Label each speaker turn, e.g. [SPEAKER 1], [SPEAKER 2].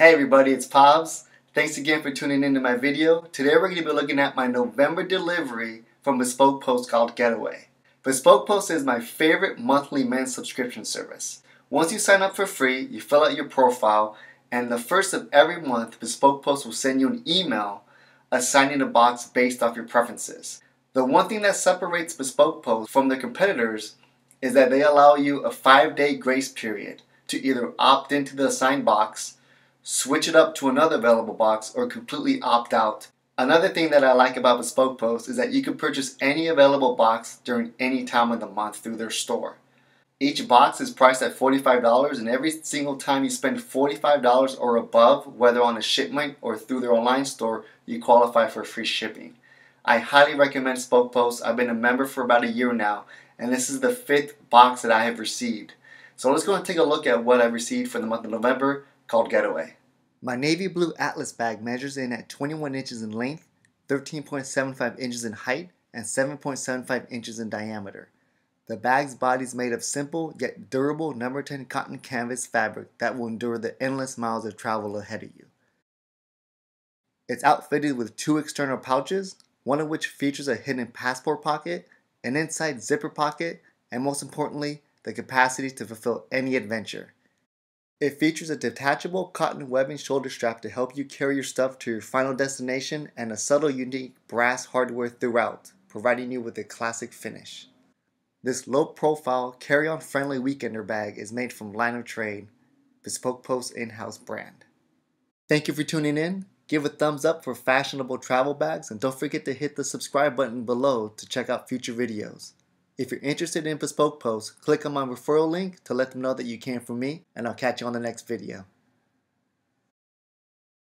[SPEAKER 1] Hey everybody, it's Pabs. Thanks again for tuning into my video. Today we're going to be looking at my November delivery from Bespoke Post called Getaway. Bespoke Post is my favorite monthly men's subscription service. Once you sign up for free, you fill out your profile, and the first of every month, Bespoke Post will send you an email assigning a box based off your preferences. The one thing that separates Bespoke Post from the competitors is that they allow you a five day grace period to either opt into the assigned box, switch it up to another available box, or completely opt out. Another thing that I like about Bespoke Post is that you can purchase any available box during any time of the month through their store. Each box is priced at $45 and every single time you spend $45 or above, whether on a shipment or through their online store, you qualify for free shipping. I highly recommend Bespoke Post. I've been a member for about a year now and this is the fifth box that I have received. So let's go and take a look at what I received for the month of November called Getaway. My navy blue Atlas bag measures in at 21 inches in length, 13.75 inches in height, and 7.75 inches in diameter. The bag's body is made of simple yet durable number 10 cotton canvas fabric that will endure the endless miles of travel ahead of you. It's outfitted with two external pouches, one of which features a hidden passport pocket an inside zipper pocket, and most importantly, the capacity to fulfill any adventure. It features a detachable cotton webbing shoulder strap to help you carry your stuff to your final destination and a subtle unique brass hardware throughout, providing you with a classic finish. This low profile, carry on friendly weekender bag is made from Line of Trade, Bespoke Post in house brand. Thank you for tuning in. Give a thumbs up for fashionable travel bags and don't forget to hit the subscribe button below to check out future videos. If you're interested in Bespoke posts, click on my referral link to let them know that you came from me and I'll catch you on the next video.